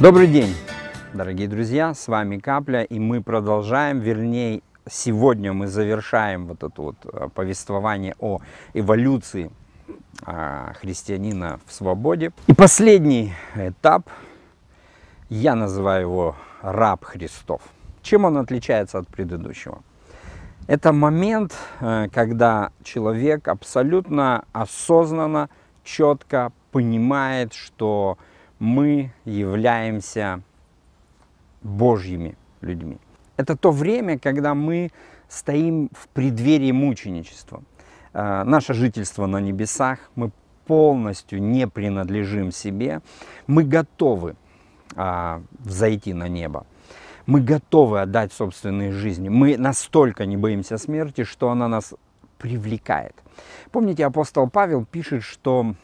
Добрый день, дорогие друзья, с вами Капля, и мы продолжаем, вернее, сегодня мы завершаем вот это вот э, повествование о эволюции а, христианина в свободе. И последний этап, я называю его раб Христов. Чем он отличается от предыдущего? Это момент, э, когда человек абсолютно осознанно, четко понимает, что мы являемся Божьими людьми. Это то время, когда мы стоим в преддверии мученичества. Э, наше жительство на небесах, мы полностью не принадлежим себе, мы готовы а, взойти на небо. Мы готовы отдать собственные жизни. Мы настолько не боимся смерти, что она нас привлекает. Помните, апостол Павел пишет, что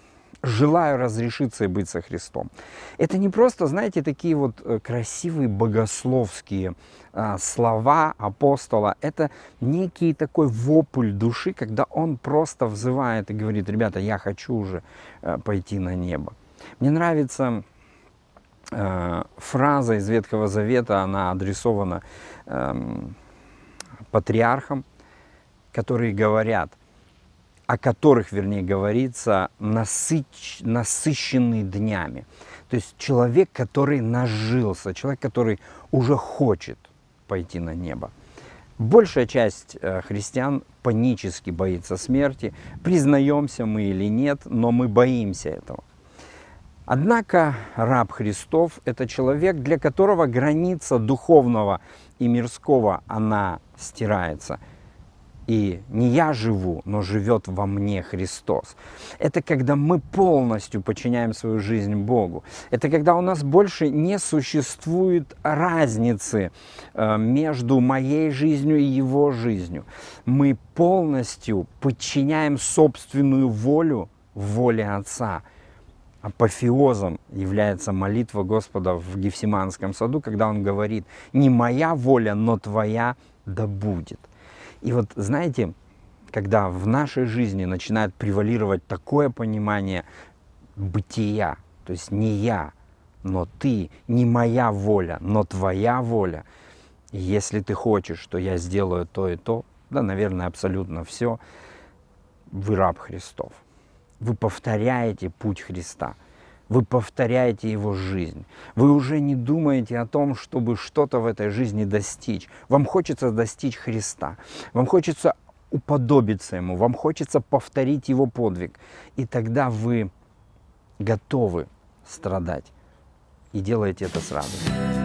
желаю разрешиться и быть со Христом. Это не просто, знаете, такие вот э, красивые богословские а, слова апостола. Это некий такой вопль души, когда он просто взывает и говорит, ребята, я хочу уже а, пойти на небо. Мне нравится а, фраза из Ветхого Завета, она адресована а, патриархам, которые говорят – о которых, вернее, говорится, насыщ, насыщенный днями. То есть человек, который нажился, человек, который уже хочет пойти на небо. Большая часть э, христиан панически боится смерти, признаемся мы или нет, но мы боимся этого. Однако раб Христов – это человек, для которого граница духовного и мирского, она стирается – и не я живу, но живет во мне Христос. Это когда мы полностью подчиняем свою жизнь Богу. Это когда у нас больше не существует разницы э, между моей жизнью и Его жизнью. Мы полностью подчиняем собственную волю воле Отца. Апофеозом является молитва Господа в Гефсиманском саду, когда Он говорит, не моя воля, но твоя да будет. И вот знаете, когда в нашей жизни начинает превалировать такое понимание бытия, то есть не я, но ты, не моя воля, но твоя воля. Если ты хочешь, что я сделаю то и то, да, наверное, абсолютно все, вы раб Христов. Вы повторяете путь Христа – вы повторяете его жизнь. Вы уже не думаете о том, чтобы что-то в этой жизни достичь. Вам хочется достичь Христа. Вам хочется уподобиться Ему. Вам хочется повторить Его подвиг. И тогда вы готовы страдать. И делаете это с радостью.